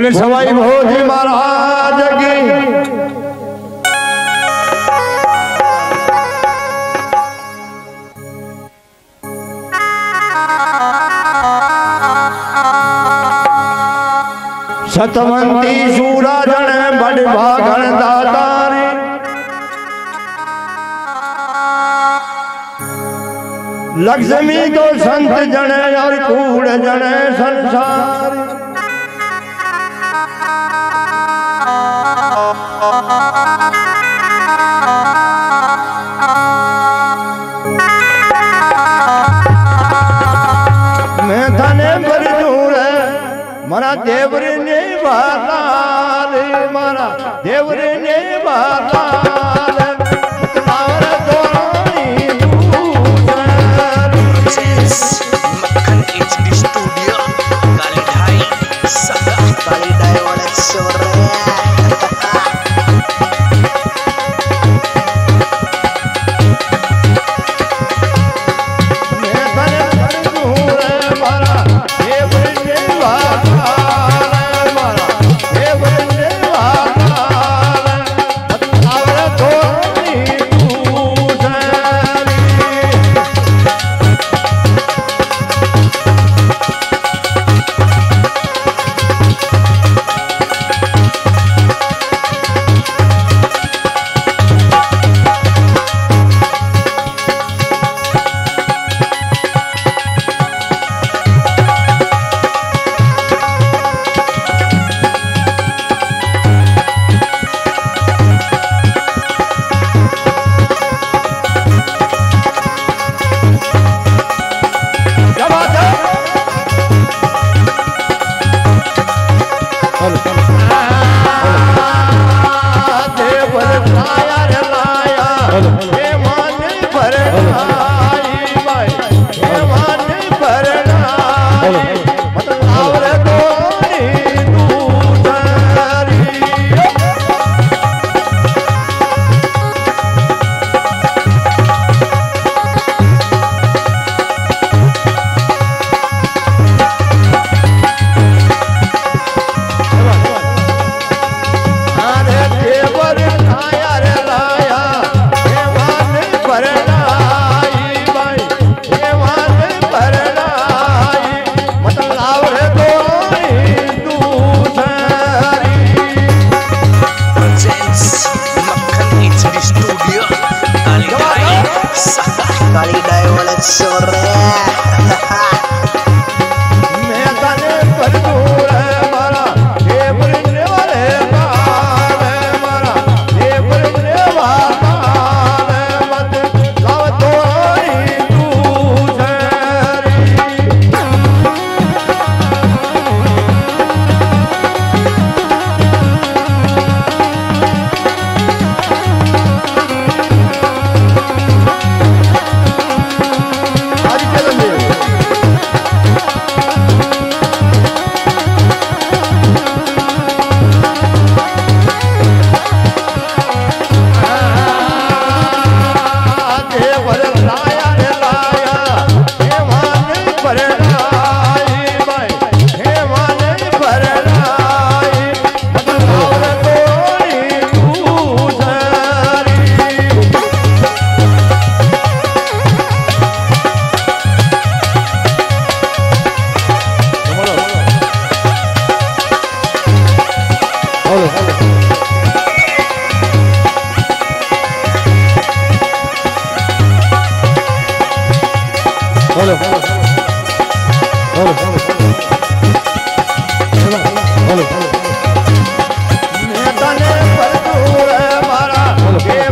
बोले सवाई भोजी महाराज की। सतवंती सूराजन बड़ भागन दातारे लक्ष्मी तो संत जने और कूड़ जने संसार। મારા દેવરે ને વાલા રે મારા દેવરે ને વાલા hello hello hello hello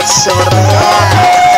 That's so right.